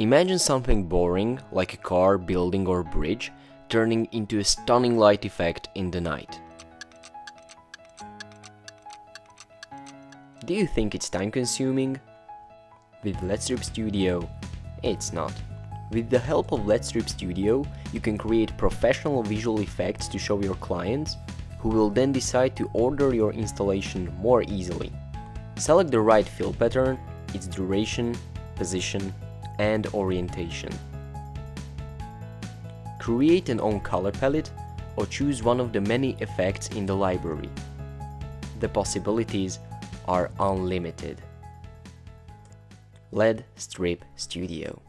Imagine something boring, like a car, building or bridge, turning into a stunning light effect in the night. Do you think it's time consuming? With LED Strip Studio, it's not. With the help of LED Strip Studio, you can create professional visual effects to show your clients, who will then decide to order your installation more easily. Select the right fill pattern, its duration, position, and orientation. Create an own color palette or choose one of the many effects in the library. The possibilities are unlimited. LED Strip Studio